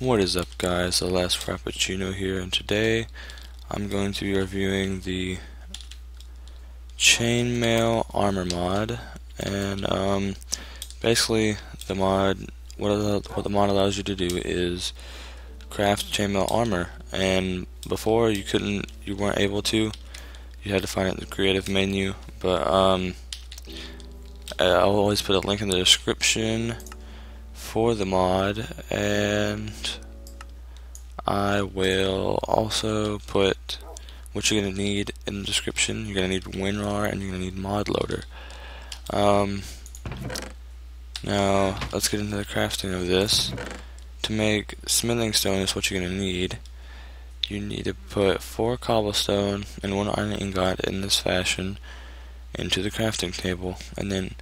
What is up guys, the last Frappuccino here and today I'm going to be reviewing the Chainmail Armor mod and um, basically the mod what, the, what the mod allows you to do is craft chainmail armor and before you couldn't you weren't able to. You had to find it in the creative menu but um, I'll always put a link in the description for the mod and I will also put what you're going to need in the description. You're going to need WinRAR and you're going to need ModLoader. Um, now let's get into the crafting of this. To make smithing stone is what you're going to need. You need to put four cobblestone and one iron ingot in this fashion into the crafting table and then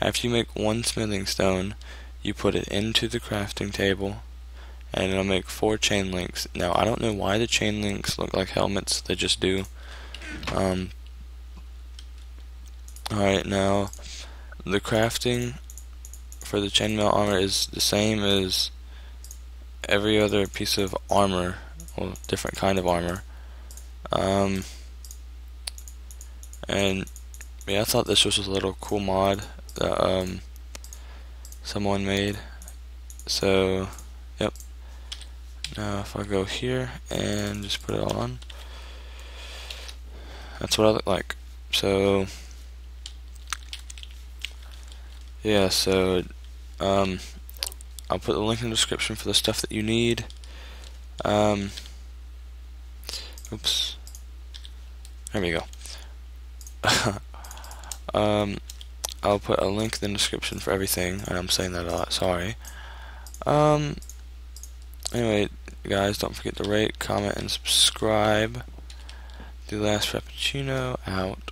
after you make one smithing stone you put it into the crafting table and it'll make four chain links. Now I don't know why the chain links look like helmets, they just do. Um, Alright, now the crafting for the chainmail armor is the same as every other piece of armor, well, different kind of armor. Um, and yeah, I thought this was a little cool mod that um, someone made. So, yep. Now if I go here and just put it on, that's what I look like. So, yeah, so um, I'll put the link in the description for the stuff that you need. Um, oops. There we go. um, I'll put a link in the description for everything, and I'm saying that a lot, sorry. Um, anyway, guys, don't forget to rate, comment, and subscribe. The last Frappuccino out.